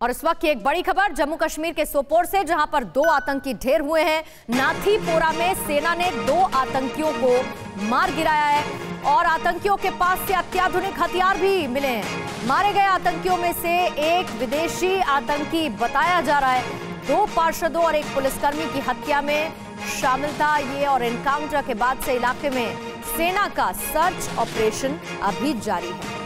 और इस वक्त की एक बड़ी खबर जम्मू कश्मीर के सोपोर से, जहाँ पर दो आतंकी ढेर हुए हैं। नाथीपोरा में सेना ने दो आतंकियों को मार गिराया है और आतंकियों के पास से अत्याधुनिक हथियार भी मिले हैं। मारे गए आतंकियों में से एक विदेशी आतंकी बताया जा रहा है। दो पार्षदों और एक पुलिसकर्मी की हत्या में शामिल था ये और एनकाउंटर के बाद से इलाके में सेना का सर्च ऑपरेशन अभी जारी है।